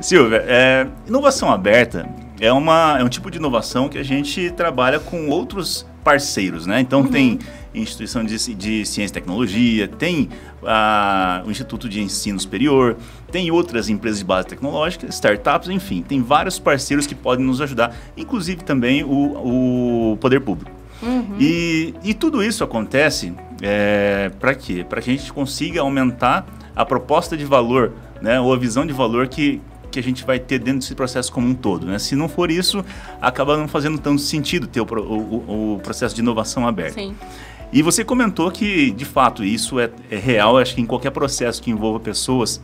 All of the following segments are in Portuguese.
Silvia, é, inovação aberta é, uma, é um tipo de inovação que a gente trabalha com outros parceiros, né? Então uhum. tem instituição de, de ciência e tecnologia, tem a, o Instituto de Ensino Superior, tem outras empresas de base tecnológica, startups, enfim, tem vários parceiros que podem nos ajudar, inclusive também o, o poder público. Uhum. E, e tudo isso acontece é, para quê? Para que a gente consiga aumentar a proposta de valor, né, ou a visão de valor que, que a gente vai ter dentro desse processo como um todo. Né? Se não for isso, acaba não fazendo tanto sentido ter o, o, o processo de inovação aberto. Sim. E você comentou que, de fato, isso é, é real. Acho que em qualquer processo que envolva pessoas,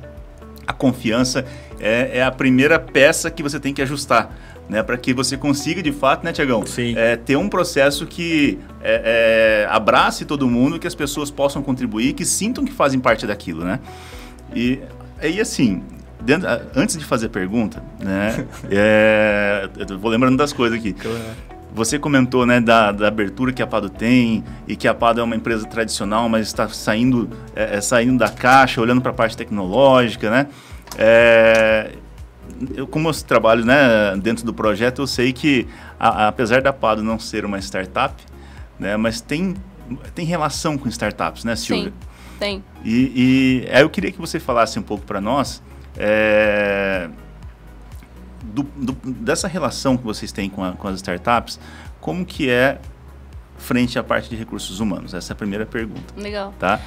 a confiança é, é a primeira peça que você tem que ajustar. Né, para que você consiga, de fato, né, Tiagão, é, ter um processo que é, é, abrace todo mundo, que as pessoas possam contribuir, que sintam que fazem parte daquilo, né? E aí, assim, dentro, antes de fazer a pergunta, né, é, eu vou lembrando das coisas aqui. Claro. Você comentou né, da, da, abertura que a Pado tem e que a Pado é uma empresa tradicional, mas está saindo, é, é saindo da caixa, olhando para a parte tecnológica, né? É, eu, como eu trabalho né, dentro do projeto, eu sei que, a, a, apesar da Pado não ser uma startup, né, mas tem, tem relação com startups, né, Silvia? Sim, tem. E, e aí eu queria que você falasse um pouco para nós é, do, do, dessa relação que vocês têm com, a, com, as startups, como que é frente à parte de recursos humanos? Essa é a primeira pergunta. Legal. Tá?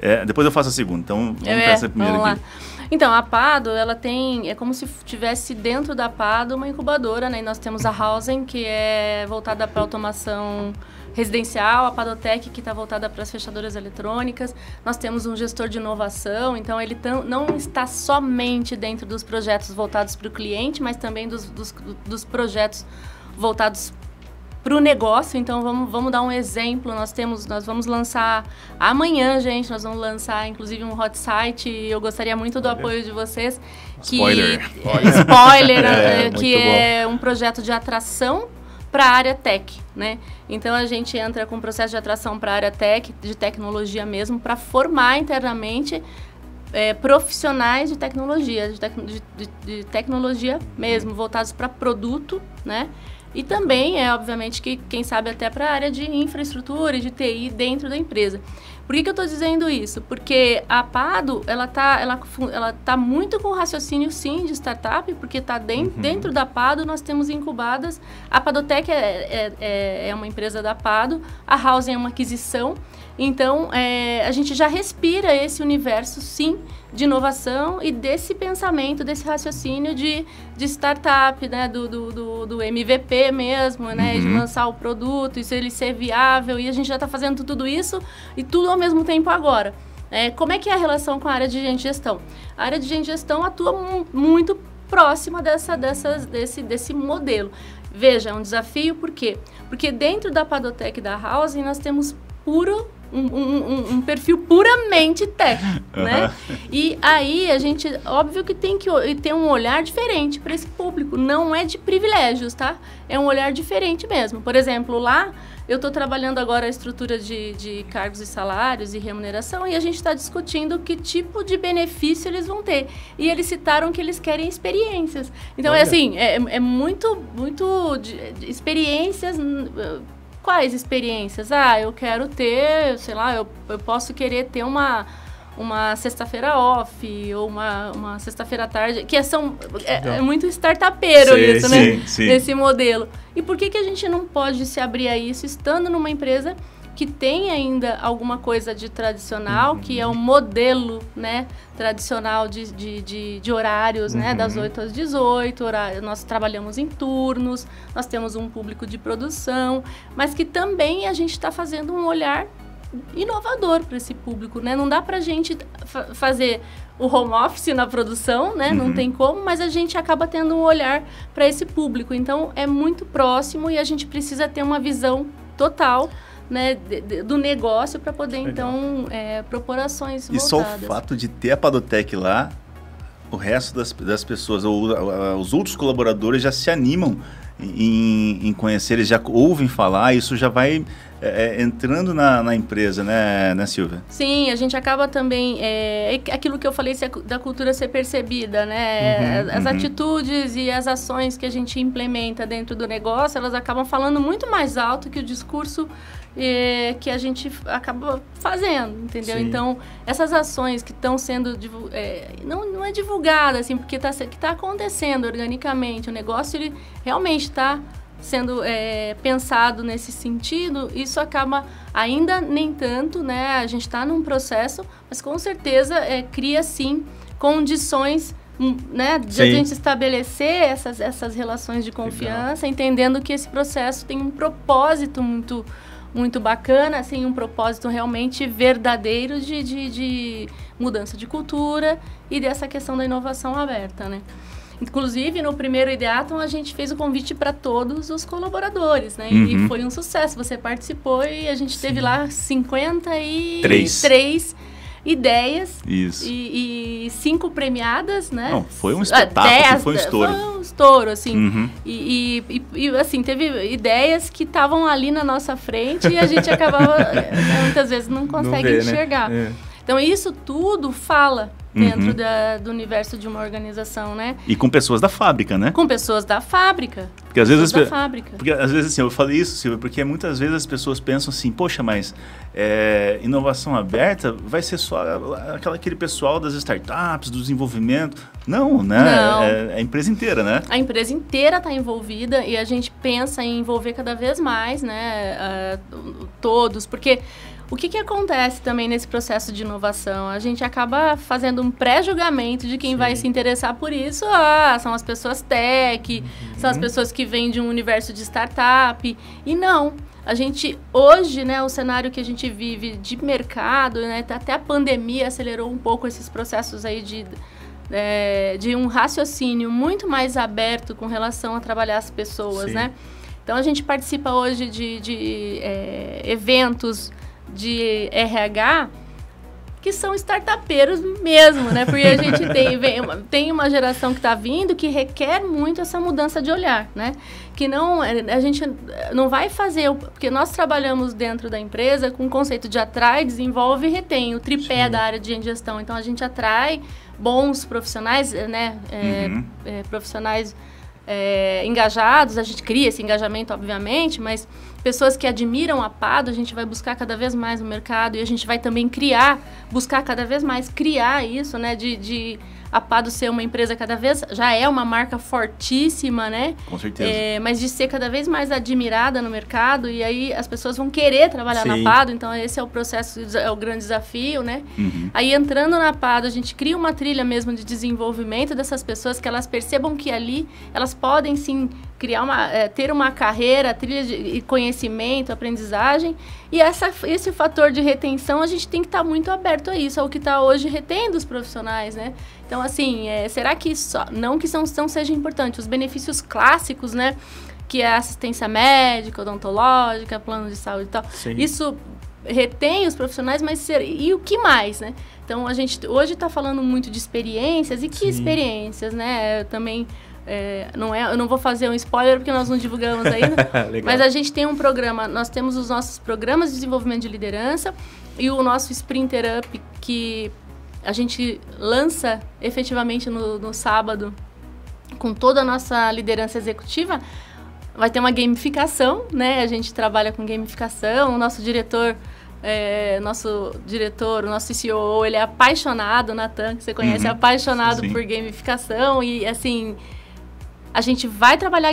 É, depois eu faço a segunda, então vamos é, para essa primeira vamos aqui. Lá. Então, a Pado, ela tem, é como se tivesse dentro da Pado uma incubadora, né? E nós temos a Housing, que é voltada para automação residencial, a Padotec, que está voltada para as fechaduras eletrônicas. Nós temos um gestor de inovação, então ele não está somente dentro dos projetos voltados para o cliente, mas também dos, dos, dos projetos voltados para o negócio. Então vamos, vamos dar um exemplo. Nós temos, nós vamos lançar amanhã, gente. Nós vamos lançar inclusive um hot site. Eu gostaria muito do apoio de vocês. Que, spoiler. Spoiler, é, que é um projeto de atração para a área tech, né? Então a gente entra com um processo de atração para a área tech, de tecnologia mesmo, para formar internamente é, profissionais de tecnologia, de, tec de, de, tecnologia mesmo, voltados para produto, né? E também é, obviamente, que quem sabe até para a área de infraestrutura e de TI dentro da empresa. Por que, que eu estou dizendo isso? Porque a Pado, ela está ela, ela tá muito com raciocínio, sim, de startup, porque tá dentro, uhum. dentro da Pado, nós temos incubadas. A Padotec é, é, é, é uma empresa da Pado, a Housing é uma aquisição. Então, é, a gente já respira esse universo, sim, de inovação e desse pensamento, desse raciocínio de, de startup, né? Do, do, do, do MVP mesmo, né? Uhum. De lançar o produto, se ele ser viável. E a gente já está fazendo tudo isso e tudo ao mesmo tempo agora. É, como é que é a relação com a área de gente gestão? A área de gente gestão atua muito próxima dessa, desse, desse modelo. Veja, é um desafio, por quê? Porque dentro da Padotec da Housing nós temos puro um, um, um, perfil puramente técnico, uhum. né? E aí a gente, óbvio que tem que ter um olhar diferente para esse público. Não é de privilégios, tá? É um olhar diferente mesmo. Por exemplo, lá eu estou trabalhando agora a estrutura de, de cargos e salários e remuneração e a gente está discutindo que tipo de benefício eles vão ter. E eles citaram que eles querem experiências. Então, é Olha. é assim, é, é muito, muito de, de experiências Quais experiências? Ah, eu quero ter, sei lá, eu, eu posso querer ter uma uma sexta-feira off ou uma, uma sexta-feira tarde, que é, são, é, é muito startupeiro sim, isso, né? Sim, sim. Esse modelo. E por que, que a gente não pode se abrir a isso estando numa empresa que tem ainda alguma coisa de tradicional, uhum. que é o um modelo né, tradicional de, de, de, de horários, uhum. né, das 8 uhum. às 18, horário, nós trabalhamos em turnos, nós temos um público de produção, mas que também a gente está fazendo um olhar inovador para esse público, né? Não dá para a gente fa fazer o home office na produção, né? Uhum. Não tem como, mas a gente acaba tendo um olhar para esse público. Então, é muito próximo e a gente precisa ter uma visão total né, do negócio para poder, Legal. então, é, propor ações E só o fato de ter a Padotec lá, o resto das, das pessoas, ou, os outros colaboradores já se animam em, em conhecer, eles já ouvem falar, isso já vai é, é, entrando na, na, empresa, né, né, Silvia? Sim, a gente acaba também, é, é aquilo que eu falei da cultura ser percebida, né? Uhum, as uhum. atitudes e as ações que a gente implementa dentro do negócio, elas acabam falando muito mais alto que o discurso é, que a gente acaba fazendo, entendeu? Sim. Então, essas ações que estão sendo é, não, não é divulgada, assim, porque está que tá acontecendo organicamente, o negócio ele realmente está sendo é, pensado nesse sentido, isso acaba ainda nem tanto, né? A gente está num processo, mas com certeza é, cria sim condições hum, né, de sim. a gente estabelecer essas, essas relações de confiança, Legal. entendendo que esse processo tem um propósito muito, muito bacana, assim, um propósito realmente verdadeiro de, de, de mudança de cultura e dessa questão da inovação aberta, né? Inclusive, no primeiro Ideaton, a gente fez o convite para todos os colaboradores, né? Uhum. E foi um sucesso. Você participou e a gente Sim. teve lá 53 Três. Ideias. Isso. E, e, cinco premiadas, né? Não, foi um espetáculo, Dez, foi um estouro. Foi um estouro, assim. Uhum. E, e, e, assim, teve ideias que estavam ali na nossa frente e a gente acabava, né, muitas vezes, não consegue não vê, né? enxergar. Né? É. Então, isso tudo fala dentro uhum. da, do universo de uma organização, né? E com pessoas da fábrica, né? Com pessoas da fábrica. Porque às vezes da fábrica. Porque às vezes assim, eu falei isso, Silvia, porque muitas vezes as pessoas pensam assim, poxa, mas é, inovação aberta vai ser só aquela, aquele pessoal das startups, do desenvolvimento. Não, né? Não. É, é a empresa inteira, né? A empresa inteira está envolvida e a gente pensa em envolver cada vez mais, né? Uh, todos, porque o que, que acontece também nesse processo de inovação? A gente acaba fazendo um pré-julgamento de quem Sim. vai se interessar por isso. Ah, são as pessoas tech, uhum. são as pessoas que vêm de um universo de startup. E não. A gente, hoje, né, o cenário que a gente vive de mercado, né, até a pandemia acelerou um pouco esses processos aí de, é, de um raciocínio muito mais aberto com relação a trabalhar as pessoas, Sim. né? Então, a gente participa hoje de, de é, eventos de RH que são startupeiros mesmo, né? Porque a gente tem, vem, tem uma geração que está vindo que requer muito essa mudança de olhar, né? Que não, a gente não vai fazer, porque nós trabalhamos dentro da empresa com o conceito de atrai, desenvolve e retém, o tripé Sim. da área de gestão. Então, a gente atrai bons profissionais, né? É, uhum. é, profissionais é, engajados, a gente cria esse engajamento, obviamente, mas pessoas que admiram a Pado, a gente vai buscar cada vez mais no mercado e a gente vai também criar, buscar cada vez mais criar isso, né, de, de a Pado ser uma empresa cada vez já é uma marca fortíssima, né? Com certeza. É, mas de ser cada vez mais admirada no mercado e aí as pessoas vão querer trabalhar Sim. na Pado, então esse é o processo, é o grande desafio, né? Uhum. Aí entrando na Pado, a gente cria uma trilha mesmo de desenvolvimento dessas pessoas que elas percebam que ali elas podem sim criar uma, é, ter uma carreira, trilha de conhecimento, aprendizagem. E essa, esse fator de retenção, a gente tem que estar tá muito aberto a isso, ao que está hoje retendo os profissionais, né? Então, assim, é, será que só, não que são, não seja importante, os benefícios clássicos, né? Que é assistência médica, odontológica, plano de saúde e tal. Sim. Isso retém os profissionais, mas ser, e o que mais, né? Então, a gente hoje está falando muito de experiências, e que Sim. experiências, né? Eu também é, não é, eu não vou fazer um spoiler porque nós não divulgamos ainda. mas a gente tem um programa, nós temos os nossos programas de desenvolvimento de liderança e o nosso Sprinter Up que a gente lança efetivamente no, no sábado com toda a nossa liderança executiva. Vai ter uma gamificação, né? A gente trabalha com gamificação. O nosso diretor é, nosso diretor, o nosso CEO, ele é apaixonado, Natan, que você conhece, uhum. é apaixonado Sim. por gamificação e, assim, a gente vai trabalhar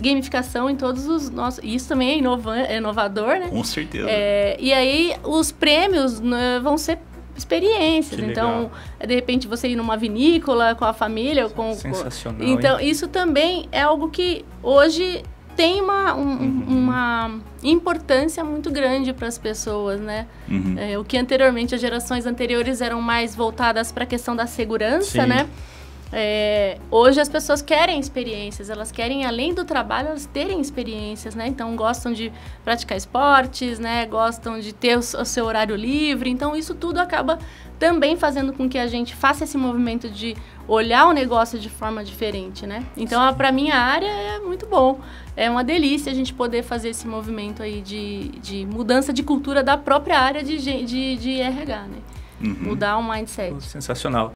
gamificação em todos os nossos. Isso também é, inova é inovador, né? Com certeza. É, e aí os prêmios né, vão ser experiências. então, de repente, você ir numa vinícola com a família. Com, Sensacional. então, hein? isso também é algo que hoje tem uma, um, uhum. uma importância muito grande para as pessoas, né? Uhum. É, o que anteriormente, as gerações anteriores eram mais voltadas para a questão da segurança, Sim. né? É, hoje as pessoas querem experiências, elas querem, além do trabalho, elas terem experiências, né? Então gostam de praticar esportes, né? Gostam de ter o, o seu horário livre. Então isso tudo acaba também fazendo com que a gente faça esse movimento de olhar o negócio de forma diferente, né? Então, para mim, a área é muito bom. É uma delícia a gente poder fazer esse movimento aí de, de mudança de cultura da própria área de, de, de RH, né? Uhum. Mudar o mindset. Sensacional.